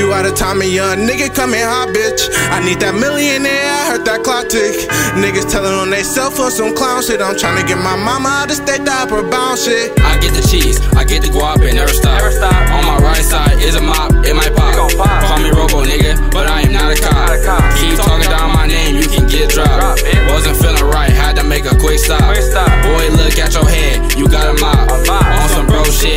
of time, a young nigga coming hot, bitch. I need that millionaire, I heard that clock tick. Niggas telling on they cell phone some clown shit. I'm trying to get my mama out of state, that upper bound shit. I get the cheese, I get the guap and never stop. Never stop. On my right side is a mop, it might pop. gon' pop. Call me Robo, nigga, but I am not a cop. Not a cop. Keep talking down my name, you can get dropped. Drop. Wasn't feeling right, had to make a quick stop. Quick stop. Boy, look at your head, you got a mop. A mop. On some bro shit,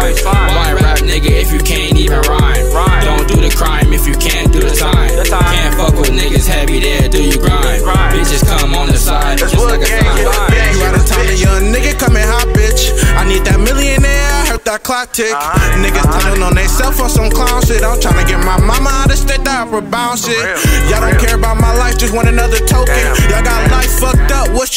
call you slime. Call you slime. Why rap, nigga, if you can't even rhyme? Rhyme. Don't do the crime if you can't do the time. The time. Can't fuck with niggas heavy there, do you grind? Grind. Bitches come on the side, just what like a sign. You out of time, a young nigga coming hot, bitch. I need that millionaire, I heard that clock tick. Uh-huh, Niggas uh-huh. telling on they cell phone some clown shit. I'm trying to get my mama out of state, that upper bound shit. Y'all don't care about my life, just want another token. Y'all got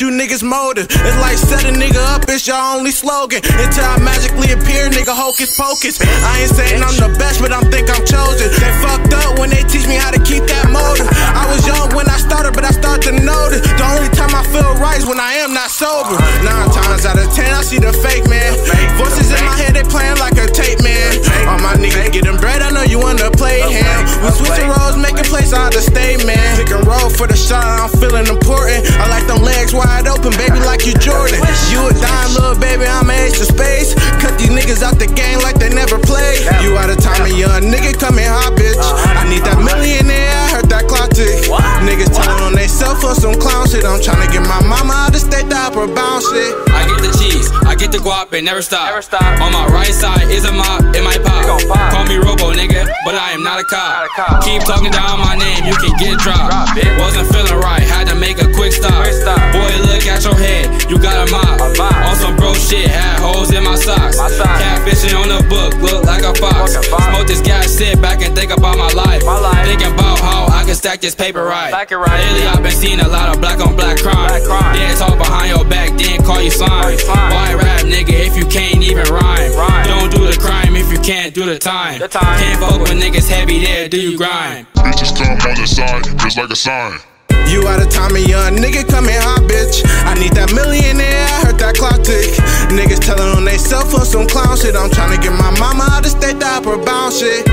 you niggas' motive? It's like set a nigga up, it's your only slogan. Until I magically appear, nigga, hocus pocus. I ain't saying I'm the best, but I'm think I'm chosen. They fucked up when they teach me how to keep that motive. I was young when I started, but I start to notice. The only time I feel right is when I am not sober. Nine times out of ten, I see the fake man. Voices in my head, they playing like a tape man. All my niggas getting bread, I important. I like them legs wide open, baby, like you Jordan. You a dime, little baby, I'm age to space. Cut these niggas out the game like they never played. You out of time, a young nigga coming hot, bitch. I need that millionaire, I heard that clock tick. Niggas telling on they cell phone some clown shit. I'm trying to get my mama out of state, that upper bound shit. I get the cheese, I get the guap and never stop. Never stop. On my right side is a mop, it might pop. Pop. Call me Robo, nigga, but I am not a cop. Not a cop. Keep talking down my name, you can get dropped. Drop. Wasn't feeling right, had to my socks. My socks. Catfishing on the book, look like a fox. Like a fox. Smoke this gas, sit back and think about my life. My life. Thinking about how I can stack this paper right. Stack it right. Lately, I've been seeing a lot of black on black crime. Black crime. Dead talk behind your back, then call you slime. you slime. Why rap, nigga, if you can't even rhyme? Rhyme. Don't do the crime if you can't do the time. The time. Can't fuck with niggas heavy there, do you grind? Bitches come on the side, just like a sign. You out of time, a young nigga coming hot, bitch. I need that millionaire, I heard that clock tick. Niggas telling on they self phone some clown shit. I'm trying to get my mama out of state, that upper bound shit.